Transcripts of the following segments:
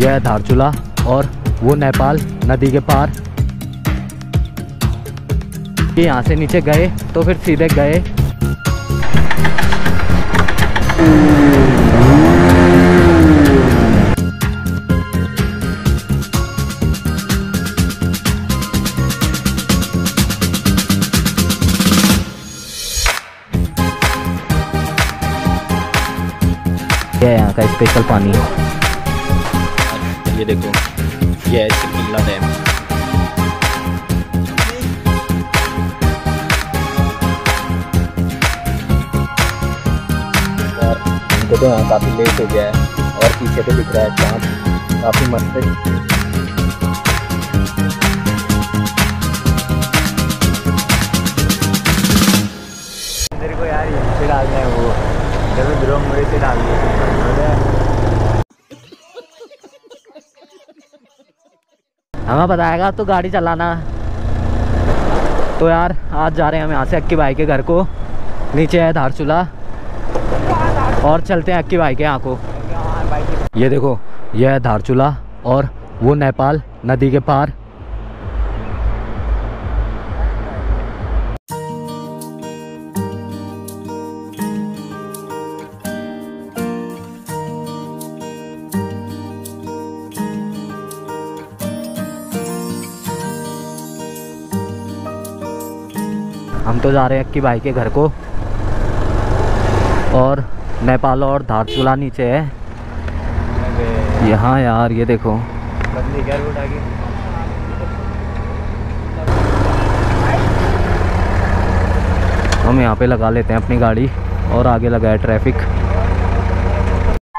यह है धारचूला और वो नेपाल नदी के पार। कि यहाँ से नीचे गए तो फिर सीधे गए। यहाँ का स्पेशल पानी। ये देखो। ये है डैम तो काफ़ी लेट हो गया है और पीछे पे दिख रहा है चाँद। काफ़ी मस्त है। मेरे को यार से डालना है वो। जब ध्रुव से हमें बताएगा तो गाड़ी चलाना। तो यार, आज जा रहे हैं हम यहाँ से अक्की भाई के घर को। नीचे है धारचूला। और चलते हैं अक्की भाई के यहाँ को। ये देखो यह है धारचूला और वो नेपाल नदी के पार। तो जा रहे हैं अक्की भाई के घर को। और नेपाल और धारचूला नीचे है। यहाँ यार ये देखो। हम यहाँ पे लगा लेते हैं अपनी गाड़ी और आगे लगा है traffic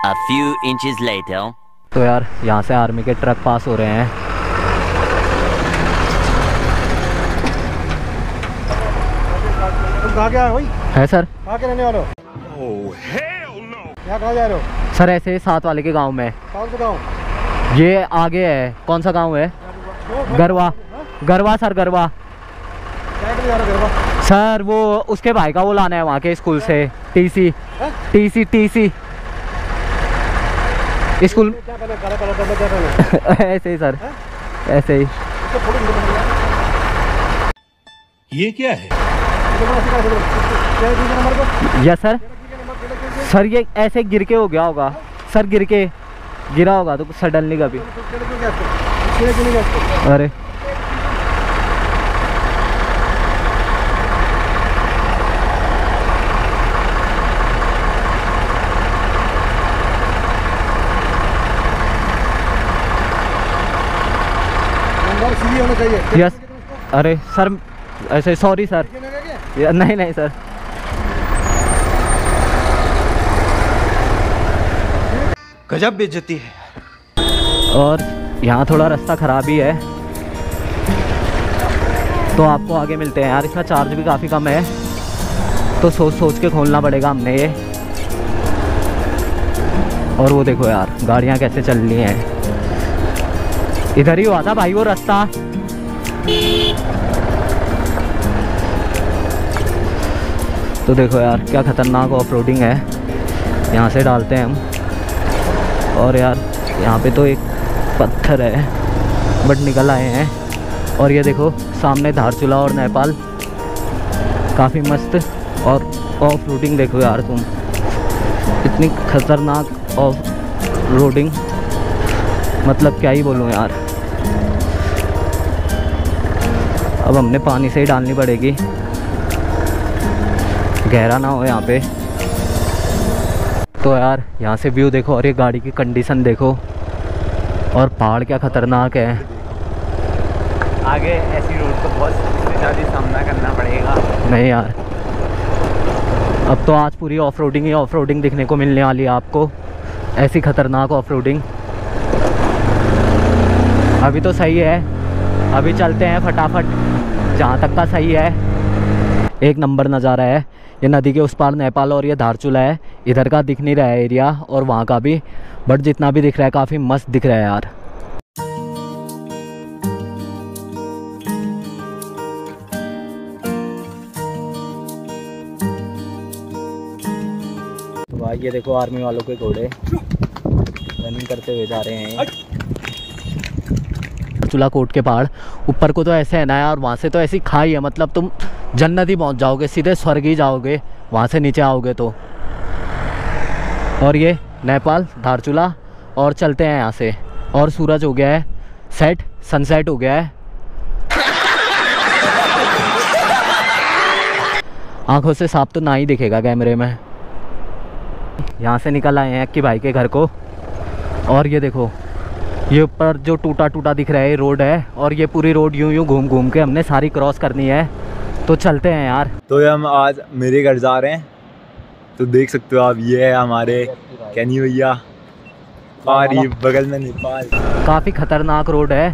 A few inches later. तो यार यहाँ से आर्मी के ट्रक पास हो रहे हैं। कहाँ भाई? है सर। कहाँ के रहने वाले हो? यहाँ कहाँ जा रहे हो? सर ऐसे साथ वाले के गाँव में। कौन सा गाँव? ये आगे है। कौन सा गाँव है? गरवा। गरवा सर गरवा। हो सर वो उसके भाई का वो लाना है वहाँ के स्कूल से। टीसी। हैं? TC TC. स्कूल ऐसे ही सर। ऐसे ही। निकाल यार ये क्या है? यस सर सर ये ऐसे गिर के हो गया होगा। सर गिर के गिरा होगा तो सडनली कभी। अरे। यस अरे सर ऐसे सॉरी सर नहीं नहीं नहीं सर गजब बेइज्जती है। और यहाँ थोड़ा रास्ता ख़राब ही है। तो आपको आगे मिलते हैं यार इसका चार्ज भी काफ़ी कम है। तो सोच सोच के खोलना पड़ेगा हमने ये। और वो देखो यार गाड़ियाँ कैसे चल रही हैं। इधर ही हुआ था भाई वो रास्ता। तो देखो यार, क्या ख़तरनाक ऑफ़ रोडिंग है। यहाँ से डालते हैं हम। और यार, यहाँ पे तो एक पत्थर है बट निकल आए हैं। और ये देखो, सामने धारचूला और नेपाल। काफ़ी मस्त और ऑफ़ रोडिंग देखो यार तुम। इतनी खतरनाक ऑफ़ रोडिंग मतलब क्या ही बोलूँ यार। अब हमने पानी से ही डालनी पड़ेगी। गहरा ना हो यहाँ पे। तो यार यहाँ से व्यू देखो और ये गाड़ी की कंडीशन देखो। और पहाड़ क्या खतरनाक है। आगे ऐसी रोड को बहुत ज़्यादा सामना करना पड़ेगा। नहीं यार। अब तो आज पूरी ऑफ़ रोडिंग ही ऑफ़ रोडिंग दिखने को मिलने वाली है आपको। ऐसी खतरनाक ऑफ़ रोडिंग अभी तो सही है। अभी चलते हैं फटाफट। जहाँ तक का सही है। एक नंबर नज़ारा है। ये नदी के उस पार नेपाल और ये धारचूला है। इधर का दिख नहीं रहा है एरिया और वहाँ का भी बट जितना भी दिख रहा है काफ़ी मस्त दिख रहा है यार। तो ये देखो आर्मी वालों के घोड़े। रनिंग करते हुए जा रहे हैं। धारचूला कोट के पहाड़ ऊपर को तो ऐसे है ना यार, वहाँ से तो ऐसी खाई है मतलब तुम जन्नत ही पहुँच जाओगे, सीधे स्वर्ग ही जाओगे, वहाँ से नीचे आओगे तो। और ये नेपाल, धारचूला, और चलते हैं यहाँ से। और सूरज हो गया है, सेट, सनसेट हो गया है। आँखों से साफ़ तो ना ही दिखेगा कैमरे में। यहाँ से निकल आए हैं अक्की भाई के घर को। और ये देखो ये ऊपर जो टूटा टूटा दिख रहा है ये रोड है और ये पूरी रोड यूँ यूँ घूम घूम के हमने सारी क्रॉस करनी है। तो चलते हैं यार। तो ये हम आज मेरे घर जा रहे हैं। तो देख सकते हो आप ये है हमारे कैनी भैया। ये बगल में नेपाल। काफ़ी ख़तरनाक रोड है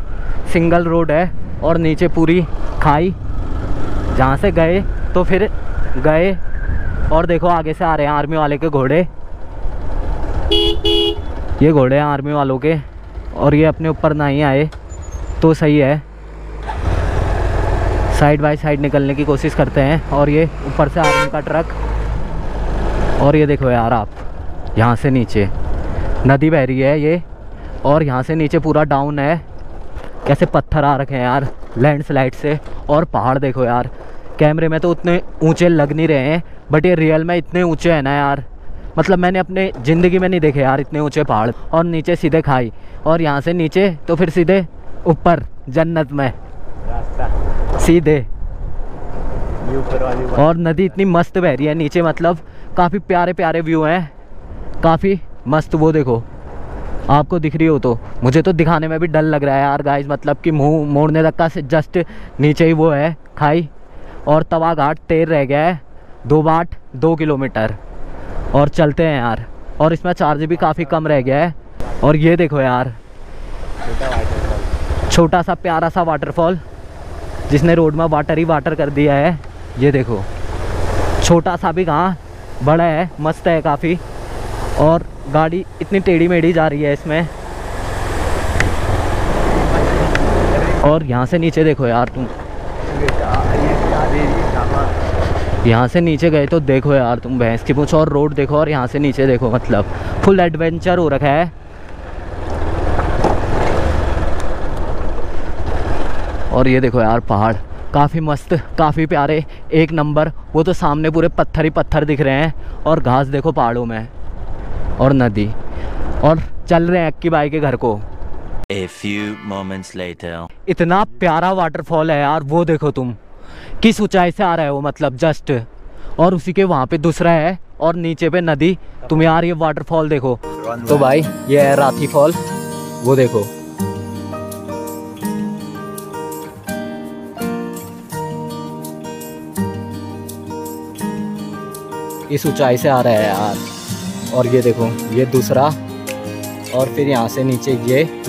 सिंगल रोड है और नीचे पूरी खाई। जहाँ से गए तो फिर गए और देखो आगे से आ रहे हैं आर्मी वाले के घोड़े। ये घोड़े हैं आर्मी वालों के। और ये अपने ऊपर ना ही आए तो सही है। साइड बाय साइड निकलने की कोशिश करते हैं और ये ऊपर से आर्मी का ट्रक। और ये देखो यार आप, यहाँ से नीचे। नदी बह रही है ये, और यहाँ से नीचे पूरा डाउन है। कैसे पत्थर आ रखे हैं यार लैंडस्लाइड से। और पहाड़ देखो यार, कैमरे में तो उतने ऊँचे लग नहीं रहे हैं बट ये रियल में इतने ऊँचे हैं ना यार। मतलब मैंने अपने ज़िंदगी में नहीं देखे यार इतने ऊँचे पहाड़ और नीचे सीधे खाई और यहाँ से नीचे तो फिर सीधे ऊपर जन्नत में। सीधे। और नदी इतनी मस्त बह रही है नीचे मतलब काफ़ी प्यारे प्यारे व्यू हैं। काफ़ी मस्त वो देखो। आपको दिख रही हो तो। मुझे तो दिखाने में भी डर लग रहा है यार गाइस मतलब कि मुँह मोड़ने तक का जस्ट नीचे ही वो है खाई। और तवा घाट टेर रह गया है दो बाट दो किलोमीटर। और चलते हैं यार। और इसमें चार्ज भी काफ़ी कम रह गया है। और ये देखो यार। छोटा सा प्यारा सा वाटरफॉल जिसने रोड में वाटर ही वाटर कर दिया है। ये देखो। छोटा सा भी कहाँ, बड़ा है, मस्त है काफ़ी। और गाड़ी इतनी टेढ़ी मेढ़ी जा रही है इसमें। और यहाँ से नीचे देखो यार तुम। यहाँ से नीचे गए तो देखो यार तुम भैंस की पूछ और रोड देखो और यहाँ से नीचे देखो मतलब फुल एडवेंचर हो रखा है। और ये देखो यार पहाड़ काफ़ी मस्त काफ़ी प्यारे एक नंबर वो तो सामने पूरे पत्थर ही पत्थर दिख रहे हैं। और घास देखो पहाड़ों में और नदी और चल रहे हैं अक्की बाई के घर को। A few moments later. इतना प्यारा वाटरफॉल है यार वो देखो तुम। किस ऊंचाई से आ रहा है वो मतलब जस्ट? और उसी के वहाँ पे दूसरा है, और नीचे पे नदी। तुम यार ये वाटरफॉल देखो। तो भाई, ये है राथी फॉल वो देखो। इस ऊंचाई से आ रहा है यार। और ये देखो, ये दूसरा। और फिर यहाँ से नीचे ये ये।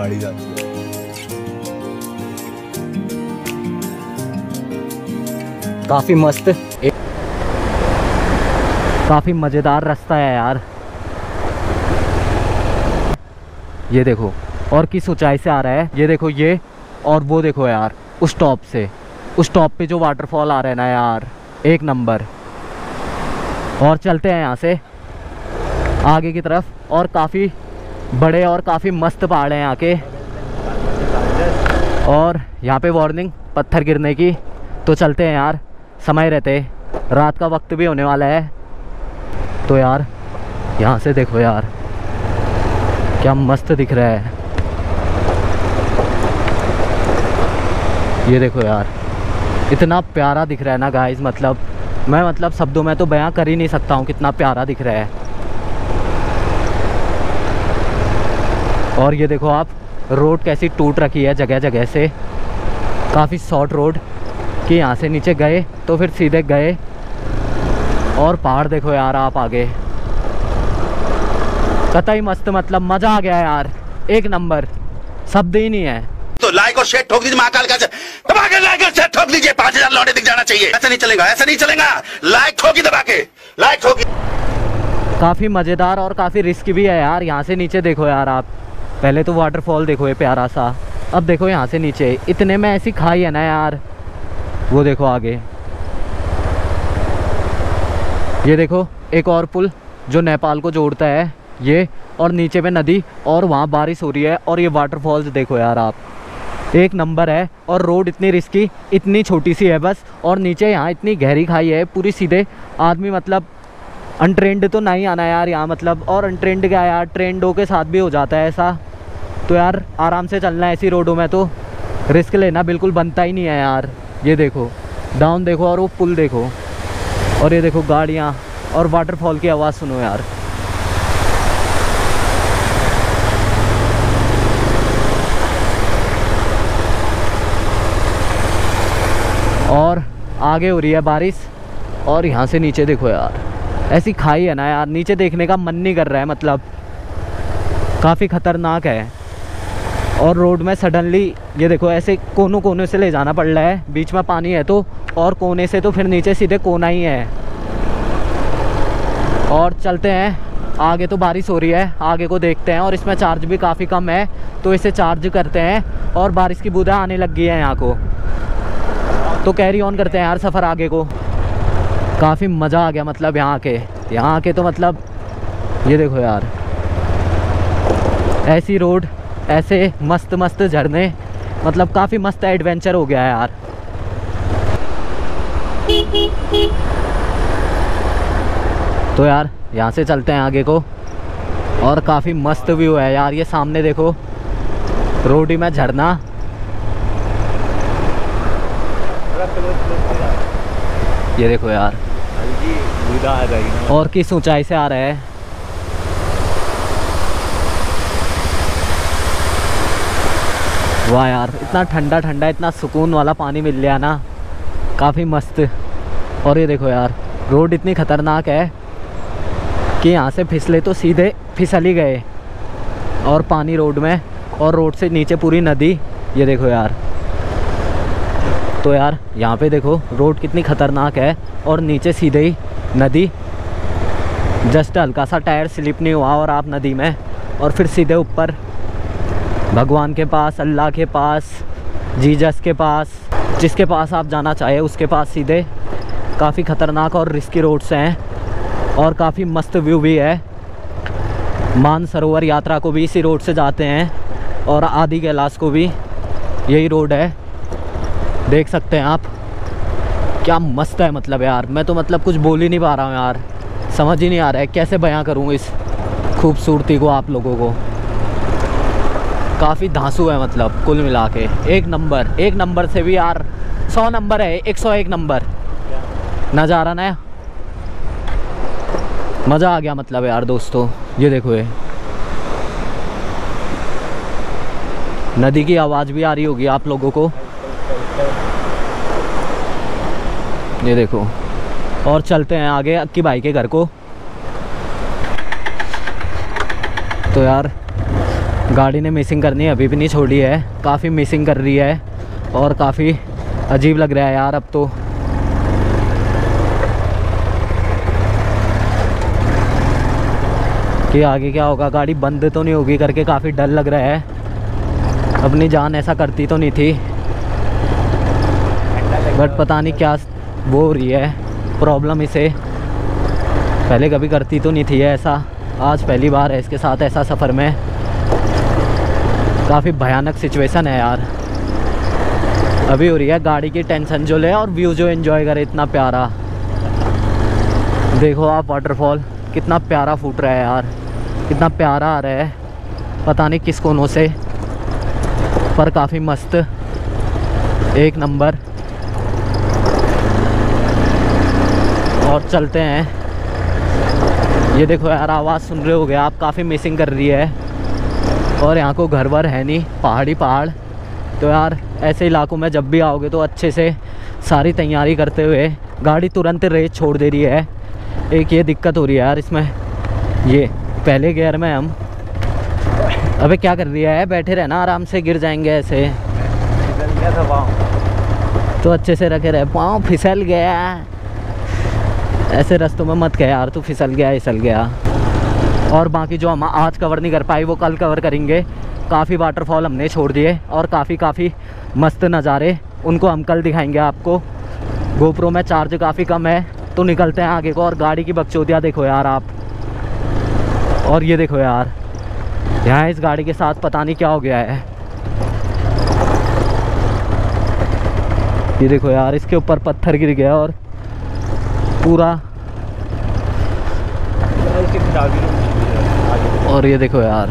गाड़ी जाती है। काफ़ी मस्त। एक काफ़ी मज़ेदार रास्ता है यार। ये देखो, और किस ऊंचाई से आ रहा है? ये देखो, ये और वो देखो यार, उस टॉप से। उस टॉप पे जो वाटरफॉल आ रहा है ना यार, एक नंबर। और चलते हैं यहाँ से, आगे की तरफ़। और काफ़ी बड़े और काफ़ी मस्त पहाड़ हैं यहाँ के। और यहाँ पे वार्निंग पत्थर गिरने की। तो चलते हैं यार, समय रहते। रात का वक्त भी होने वाला है। तो यार, यहाँ से देखो यार, क्या मस्त दिख रहा है। ये देखो यार, इतना प्यारा दिख रहा है ना गाइस मतलब मैं मतलब शब्दों में तो बयां कर ही नहीं सकता हूँ कितना प्यारा दिख रहा है। और ये देखो आप रोड कैसी टूट रखी है जगह जगह से। काफ़ी शॉर्ट रोड कि यहाँ से नीचे गए तो फिर सीधे गए। और पहाड़ देखो यार आप आगे। कतई मस्त मतलब मज़ा आ गया यार एक नंबर। शब्द ही नहीं है। तो लाइक और शेयर ठोक दीजिए महाकाल का। दबा के लाइक और शेयर ठोक दीजिए। पाँच हज़ार लौटे दिख जाना चाहिए। ऐसा नहीं चलेगा ऐसा नहीं चलेगा। लाइक ठोकी दबा के लाइक ठोकी। काफ़ी मज़ेदार और काफ़ी रिस्क भी है यार। यहाँ से नीचे देखो यार आप। पहले तो वाटरफॉल देखो ये प्यारा सा। अब देखो यहाँ से नीचे। इतने में ऐसी खाई है ना यार। वो देखो आगे। ये देखो, एक और पुल जो नेपाल को जोड़ता है। ये और नीचे में नदी और वहाँ बारिश हो रही है और ये वाटरफॉल्स देखो यार आप। एक नंबर है और रोड इतनी रिस्की इतनी छोटी सी है बस। और नीचे यहाँ इतनी गहरी खाई है, पूरी सीधे। आदमी मतलब अनट्रेंड तो नहीं आना यार यहाँ मतलब। और अनट्रेंड क्या यार ट्रेंडों के साथ भी हो जाता है ऐसा। तो यार, आराम से चलना है ऐसी रोडों में तो। रिस्क लेना बिल्कुल बनता ही नहीं है यार। ये देखो डाउन देखो और वो पुल देखो। और ये देखो गाड़ियाँ और वाटरफॉल की आवाज़ सुनो यार। और आगे हो रही है बारिश और यहाँ से नीचे देखो यार। ऐसी खाई है ना यार, नीचे देखने का मन नहीं कर रहा है मतलब। काफ़ी ख़तरनाक है। और रोड में सडनली, ये देखो, ऐसे कोनों कोने से ले जाना पड़ रहा है। बीच में पानी है तो और कोने से तो फिर नीचे सीधे कोना ही है। और चलते हैं। आगे तो बारिश हो रही है, आगे को देखते हैं और इसमें चार्ज भी काफ़ी कम है तो इसे चार्ज करते हैं और बारिश की बूंदें आने लग गई है यहाँ को। तो कैरी ऑन करते हैं यार सफ़र आगे को। काफ़ी मज़ा आ गया मतलब यहाँ के। यहाँ आके तो मतलब ये देखो यार। ऐसी रोड ऐसे मस्त मस्त झरने मतलब काफ़ी मस्त एडवेंचर हो गया है यार। तो यार यहाँ से चलते हैं आगे को और काफ़ी मस्त व्यू है यार ये सामने देखो रोड ही में झरना। ये देखो यार ना और किस ऊंचाई से आ रहा है? वाह यार, इतना ठंडा ठंडा, इतना सुकून वाला पानी मिल गया ना। काफ़ी मस्त। और ये देखो यार, रोड इतनी ख़तरनाक है कि यहाँ से फिसले तो सीधे फिसल ही गए। और पानी रोड में, और रोड से नीचे पूरी नदी। ये देखो यार। तो यार, यहाँ पे देखो, रोड कितनी ख़तरनाक है, और नीचे सीधे ही नदी। जस्ट हल्का सा टायर स्लिप नहीं हुआ और आप नदी में, और फिर सीधे ऊपर। भगवान के पास, अल्लाह के पास, जीजस के पास, जिसके पास आप जाना चाहे, उसके पास सीधे। काफ़ी ख़तरनाक और रिस्की रोड्स हैं और काफ़ी मस्त व्यू भी है। मान सरोवर यात्रा को भी इसी रोड से जाते हैं और आदि कैलाश को भी यही रोड है। देख सकते हैं आप, क्या मस्त है मतलब यार। मैं तो मतलब कुछ बोल ही नहीं पा रहा हूँ यार। समझ ही नहीं आ रहा है, कैसे बयां करूँ इस खूबसूरती को आप लोगों को। काफ़ी धांसू है मतलब कुल मिला के। एक नंबर एक नंबर से भी यार, सौ नंबर है, एक सौ एक नंबर। नज़ारा ना मज़ा आ गया मतलब यार, दोस्तों। ये देखो ये। नदी की आवाज़ भी आ रही होगी आप लोगों को। ये देखो। और चलते हैं आगे अक्की भाई के घर को। तो यार गाड़ी ने मिसिंग करनी है, अभी भी नहीं छोड़ी है। काफ़ी मिसिंग कर रही है और काफ़ी अजीब लग रहा है यार अब तो। कि आगे क्या होगा? गाड़ी बंद तो नहीं होगी करके काफ़ी डर लग रहा है। अपनी जान ऐसा करती तो नहीं थी। बट पता नहीं क्या वो हो रही है। प्रॉब्लम इसे। पहले कभी करती तो नहीं थी ऐसा। आज पहली बार है इसके साथ ऐसा सफ़र में। काफ़ी भयानक सिचुएशन है यार। अभी हो रही है गाड़ी की टेंशन जो ले और व्यू जो एंजॉय करे, इतना प्यारा। देखो आप वाटरफॉल कितना प्यारा फूट रहा है यार। कितना प्यारा आ रहा है। पता नहीं किस कोनों से, पर काफ़ी मस्त। एक नंबर। और चलते हैं। ये देखो यार, आवाज़ सुन रहे हो गए आप, काफ़ी मिसिंग कर रही है। और यहाँ को घर वर है नहीं, पहाड़ी पहाड़। तो यार, ऐसे इलाकों में जब भी आओगे तो अच्छे से सारी तैयारी करते हुए गाड़ी तुरंत रेस छोड़ दे रही है। एक ये दिक्कत हो रही है यार इसमें। ये, पहले गियर में हम। अबे क्या कर रही है? बैठे रहना, आराम से गिर जाएँगे ऐसे। गया तो अच्छे से रखे रहे। पाँव फिसल गया। ऐसे रस्तों में मत कह यार, तू फिसल गया फिसल गया। और बाकी जो हम आज कवर नहीं कर पाए, वो कल कवर करेंगे। काफ़ी वाटरफॉल हमने छोड़ दिए और काफ़ी काफ़ी मस्त नज़ारे उनको हम कल दिखाएँगे आपको। गोप्रो में चार्ज काफ़ी कम है तो निकलते हैं आगे को और गाड़ी की बकचोदियाँ देखो यार आप। और ये देखो यार, यहाँ इस गाड़ी के साथ पता नहीं क्या हो गया है। ये देखो यार, इसके ऊपर पत्थर गिर गया और पूरा और ये देखो यार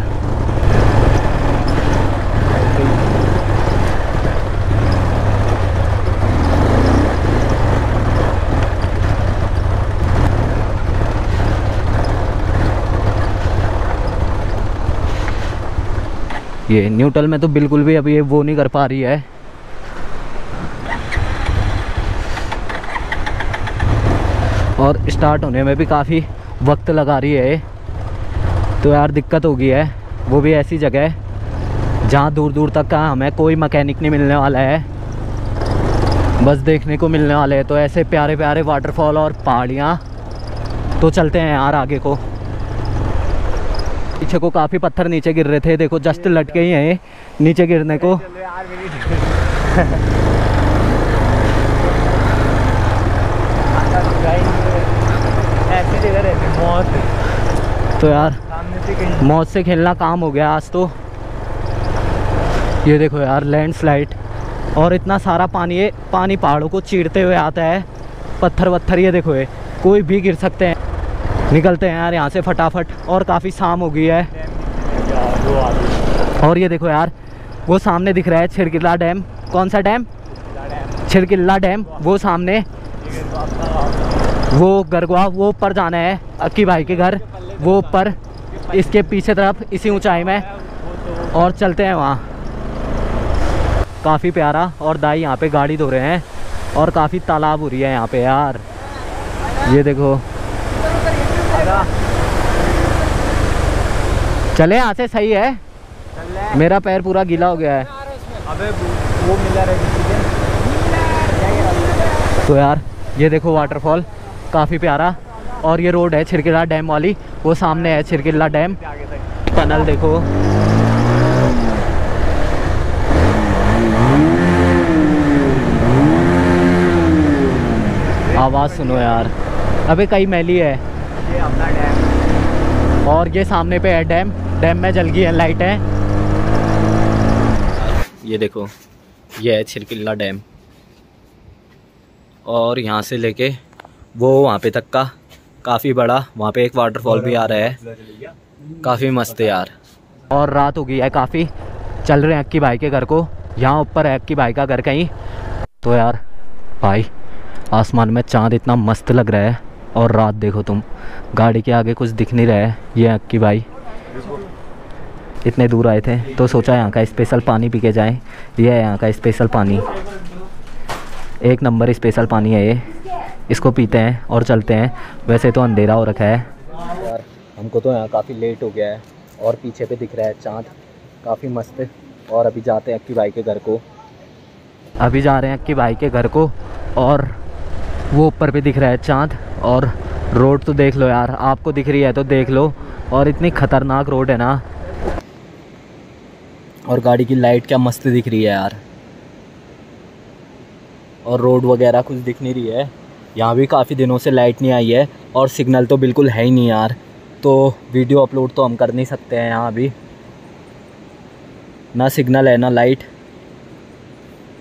ये न्यूट्रल में तो बिल्कुल भी अभी ये वो नहीं कर पा रही है और स्टार्ट होने में भी काफ़ी वक्त लगा रही है। तो यार दिक्कत हो गई है। वो भी ऐसी जगह है जहाँ दूर दूर तक का हमें कोई मैकेनिक नहीं मिलने वाला है। बस देखने को मिलने वाले हैं तो ऐसे प्यारे प्यारे वाटरफॉल और पहाड़ियाँ। तो चलते हैं यार आगे को। पीछे को काफ़ी पत्थर नीचे गिर रहे थे देखो जस्ट लटके ही हैं नीचे गिरने को। तो यार मौत से खेलना काम हो गया आज तो। ये देखो यार लैंडस्लाइड और इतना सारा पानी है पानी पहाड़ों को चीरते हुए आता है। पत्थर वत्थर ये देखो ये, कोई भी गिर सकते हैं। निकलते हैं यार यहाँ से फटाफट, और काफ़ी शाम हो गई है। और ये देखो यार, वो सामने दिख रहा है छिड़किला डैम। कौन सा डैम? छिड़किल्ला डैम, वो सामने। वो गरगवा, वो ऊपर जाना है। अक्की भाई के घर, वो ऊपर। इसके पीछे तरफ़ इसी ऊंचाई में। और चलते हैं वहाँ। काफ़ी प्यारा और दाई यहाँ पे गाड़ी धो रहे हैं। और काफ़ी तालाब हो रही है यहाँ पे यार। ये देखो। चले यहाँ से सही है। मेरा पैर पूरा गीला हो गया है। अबे वो मिला तो यार ये देखो वाटरफॉल काफ़ी प्यारा। और ये रोड है छिरकिला डैम वाली, वो सामने है छिरकिला डैम। टनल देखो। आवाज़ सुनो यार। अबे कई मैली है। ये अपना डैम और ये सामने पे है डैम। डैम में जल गई है, लाइट है। ये देखो, ये है छिरकिल्ला डैम। और यहाँ से लेके वो वहाँ पे तक का काफ़ी बड़ा, वहाँ पे एक वाटरफॉल भी आ रहा है। काफ़ी मस्त है यार। और रात हो गई है काफ़ी। चल रहे हैं अक्की भाई के घर को। यहाँ ऊपर है अक्की भाई का घर कहीं। तो यार, भाई, आसमान में चाँद इतना मस्त लग रहा है। और रात देखो तुम, गाड़ी के आगे कुछ दिख नहीं रहा है। ये अक्की भाई। इतने दूर आए थे तो सोचा यहाँ का स्पेशल पानी पी के जाएँ। ये है यहाँ का स्पेशल पानी। एक नंबर स्पेशल पानी है ये। इसको पीते हैं और चलते हैं। वैसे तो अंधेरा हो रखा है। यार हमको तो यहाँ काफ़ी लेट हो गया है और पीछे पे दिख रहा है चाँद। काफ़ी मस्त और अभी जाते हैं अक्की भाई के घर को। अभी जा रहे हैं अक्की भाई के घर को और वो ऊपर पे दिख रहा है चाँद। और रोड तो देख लो यार आपको दिख रही है तो देख लो। और इतनी ख़तरनाक रोड है ना। और गाड़ी की लाइट क्या मस्त दिख रही है यार। और रोड वगैरह कुछ दिख नहीं रही है। यहाँ भी काफ़ी दिनों से लाइट नहीं आई है और सिग्नल तो बिल्कुल है ही नहीं यार। तो वीडियो अपलोड तो हम कर नहीं सकते हैं यहाँ अभी ना सिग्नल है ना लाइट।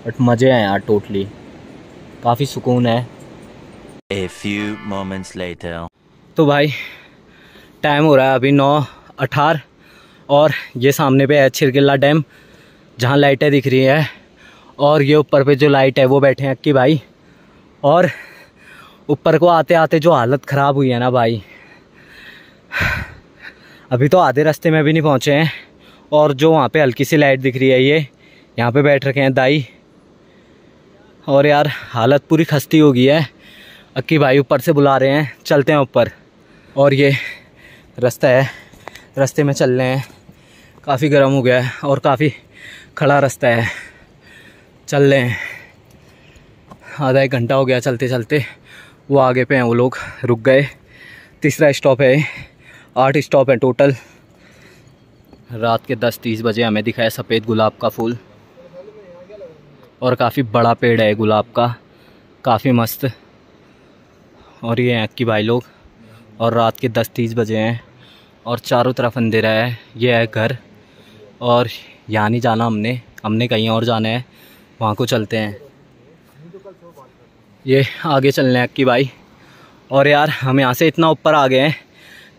बट मज़े हैं यार टोटली। काफ़ी सुकून है। A few moments later. तो भाई टाइम हो रहा है अभी नौ अठारह और ये सामने पे है छिरकिल्ला डैम जहाँ लाइटें दिख रही हैं। और ये ऊपर पे जो लाइट है वो बैठे हैं अक्की भाई। और ऊपर को आते आते जो हालत ख़राब हुई है ना भाई। अभी तो आधे रास्ते में भी नहीं पहुँचे हैं, और जो वहाँ पे हल्की सी लाइट दिख रही है ये, यहाँ पे बैठ रखे हैं दाई। और यार, हालत पूरी खस्ती हो गई है। अक्की भाई ऊपर से बुला रहे हैं, चलते हैं ऊपर। और ये रास्ता है, रास्ते में चल रहे हैं। काफ़ी गर्म हो गया है, और काफ़ी खड़ा रास्ता है। चल रहे हैं। आधा एक घंटा हो गया चलते चलते वो आगे पे हैं, वो लोग रुक गए। तीसरा स्टॉप है, आठ स्टॉप है टोटल रात के दस तीस बजे हमें दिखाया सफ़ेद गुलाब का फूल। और काफ़ी बड़ा पेड़ है गुलाब का, काफ़ी मस्त। और ये हैं अक्की भाई लोग, और रात के दस तीस बजे हैं। और चारों तरफ़ अंधेरा है, ये है घर। और यहाँ नहीं जाना हमने हमने कहीं और जाना है, वहाँ को चलते हैं। ये आगे चलने हैं अक्की भाई। और यार हम यहाँ से इतना ऊपर आ गए हैं।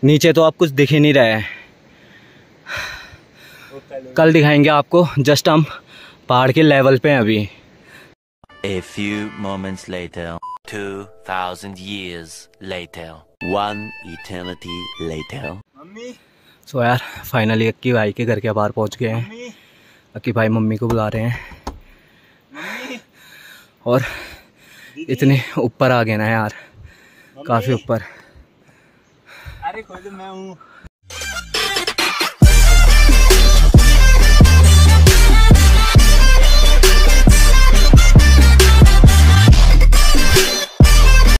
नीचे तो आप कुछ दिख ही नहीं रहे हैं। कल दिखाएँगे आपको जस्ट हम पहाड़ के लेवल पे हैं अभी। A few moments later. 2,000 years later. One eternity later. So so यार फाइनली अक्की भाई के घर के बाहर पहुँच गए हैं। अक्की भाई मम्मी को बुला रहे हैं। और इतने ऊपर आ गए ना यार। काफ़ी ऊपर। अरे खुद मैं हूँ।